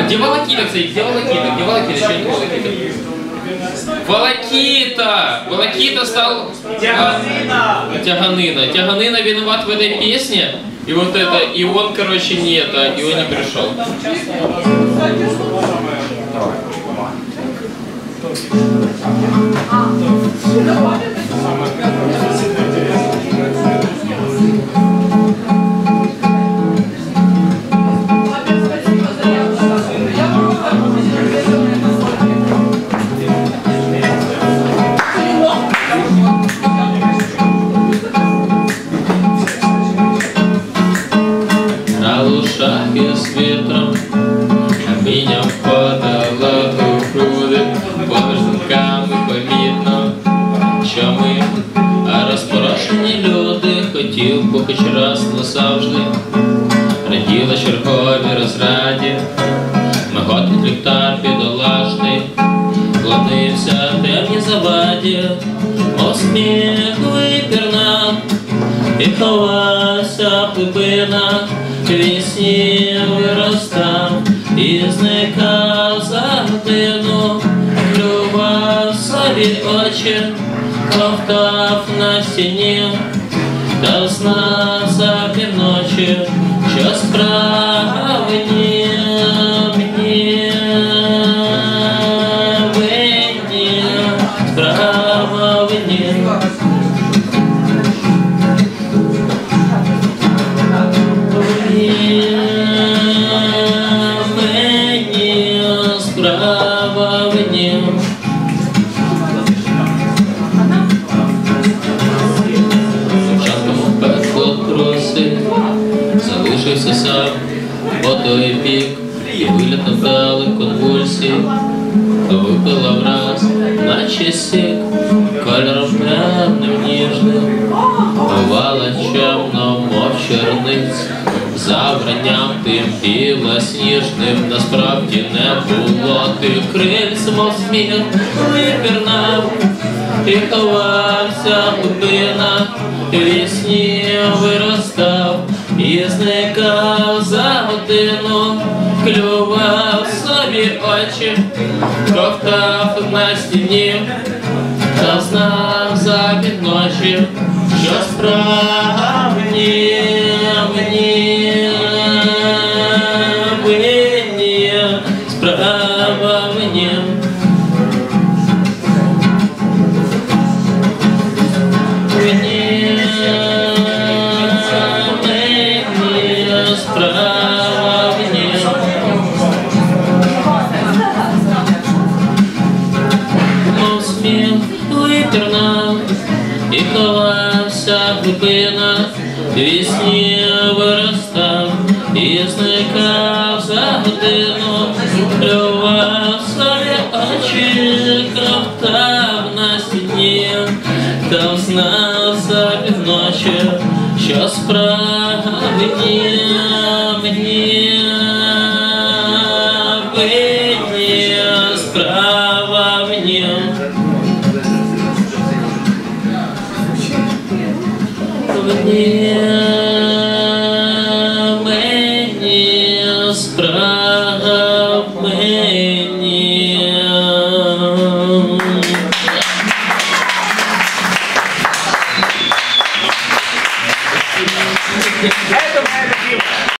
А где Волокита, кстати? Где Волокита? Где Волокита? Еще не Волокита. Волокита! Волокита стал... Тяганина! Тяганина. Тяганина виноват в этой песне. И вот это, и он, короче, не это, и он не пришел. На Меня впадала у груди Поважниками помітно, що ми розпорошені люди. Хотів би хоч раз назавжди Раділа чергові розраді. Миготить ліхтар бідолашний Клонився темні заваді. Мов сміх випір нам і ховався в глибинах, вісні клював собі очі, ковтав на стіні, та знав за півночі, що справені мені винні, справа винні. Мені той бік, і вилітав дали конвульсії, випила враз, наче сік, кольором прямним ніжним, бувала чемно, мов черниць, за вранням тим білосніжним, насправді не було. Тих крильць, мов сміх, випірнав, і ховався глибинах, і вісні виростав, і зникав за годину, клював собі очі, ковтав на стіні, та знав за підночі, що справні Випірнав і ховався в глибинах, вісні виростав і зникав за годину, плював собі очі, кровтав на стіні, та знав за що справді мені винні Yeah.